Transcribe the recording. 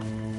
Bye.